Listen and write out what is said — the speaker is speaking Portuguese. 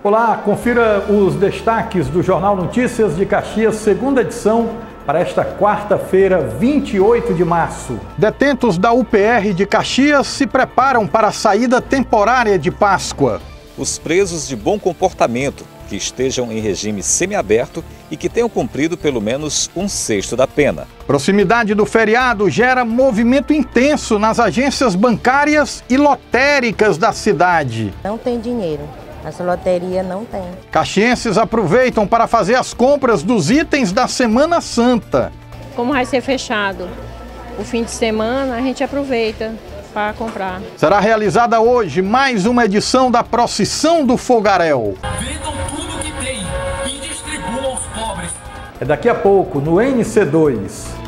Olá, confira os destaques do Jornal Notícias de Caxias, segunda edição, para esta quarta-feira, 28 de março. Detentos da UPR de Caxias se preparam para a saída temporária de Páscoa. Os presos de bom comportamento, que estejam em regime semiaberto e que tenham cumprido pelo menos um sexto da pena. Proximidade do feriado gera movimento intenso nas agências bancárias e lotéricas da cidade. Não tem dinheiro. Essa loteria não tem. Caxienses aproveitam para fazer as compras dos itens da Semana Santa. Como vai ser fechado o fim de semana, a gente aproveita para comprar. Será realizada hoje mais uma edição da Procissão do Fogaréu. Vendam tudo que tem e distribuam aos pobres. É daqui a pouco no NC2.